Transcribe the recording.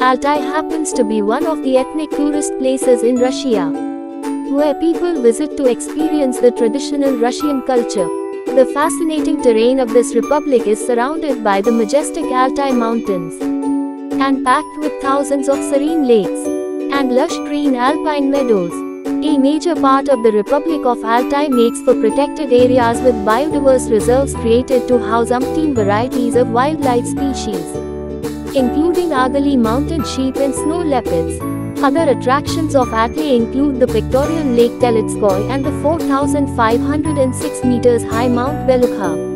Altai happens to be one of the ethnic tourist places in Russia, where people visit to experience the traditional Russian culture. The fascinating terrain of this republic is surrounded by the majestic Altai Mountains and packed with thousands of serene lakes and lush green alpine meadows. A major part of the Republic of Altai makes for protected areas with biodiverse reserves created to house umpteen varieties of wildlife species, including Argali mountain sheep and snow leopards. Other attractions of Altai include the pictorial Lake Teletskoye and the 4,506 meters high Mount Belukha.